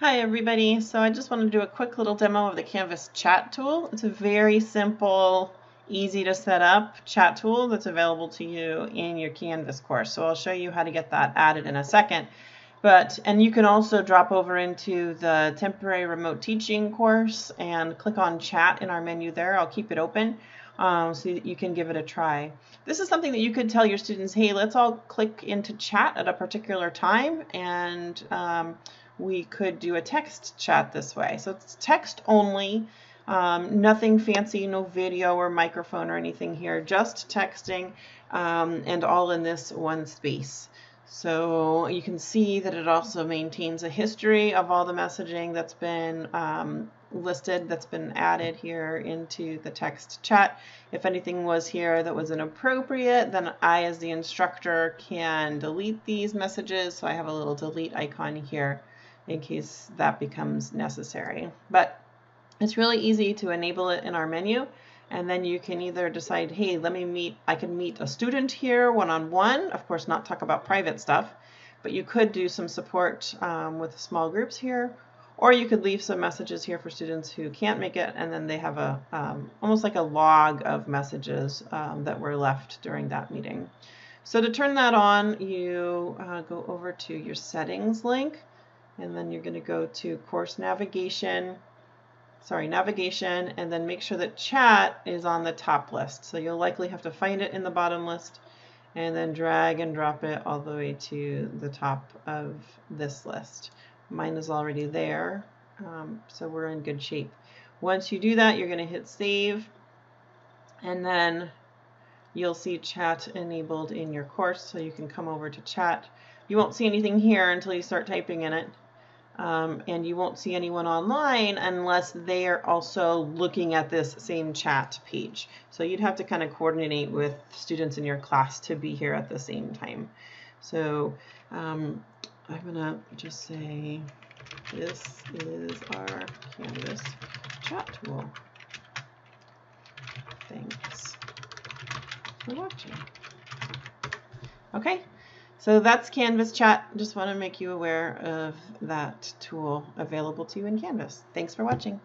Hi everybody, so I just want to do a quick little demo of the Canvas chat tool. It's a very simple, easy to set up chat tool that's available to you in your Canvas course. So I'll show you how to get that added in a second. But, and you can also drop over into the temporary remote teaching course and click on chat in our menu there. I'll keep it open um, so that you can give it a try. This is something that you could tell your students, hey, let's all click into chat at a particular time and um, we could do a text chat this way. So it's text only, um, nothing fancy, no video or microphone or anything here, just texting um, and all in this one space. So you can see that it also maintains a history of all the messaging that's been um, listed, that's been added here into the text chat. If anything was here that was inappropriate, then I as the instructor can delete these messages. So I have a little delete icon here in case that becomes necessary. But it's really easy to enable it in our menu and then you can either decide, hey, let me meet, I can meet a student here one-on-one, -on -one. of course not talk about private stuff, but you could do some support um, with small groups here, or you could leave some messages here for students who can't make it, and then they have a um, almost like a log of messages um, that were left during that meeting. So to turn that on, you uh, go over to your settings link, and then you're going to go to course navigation, sorry, navigation, and then make sure that chat is on the top list. So you'll likely have to find it in the bottom list and then drag and drop it all the way to the top of this list. Mine is already there, um, so we're in good shape. Once you do that, you're going to hit save, and then you'll see chat enabled in your course, so you can come over to chat. You won't see anything here until you start typing in it um, and you won't see anyone online unless they are also looking at this same chat page. So you'd have to kind of coordinate with students in your class to be here at the same time. So um, I'm gonna just say this is our Canvas chat tool. Thanks for watching. Okay. So that's Canvas Chat. Just want to make you aware of that tool available to you in Canvas. Thanks for watching.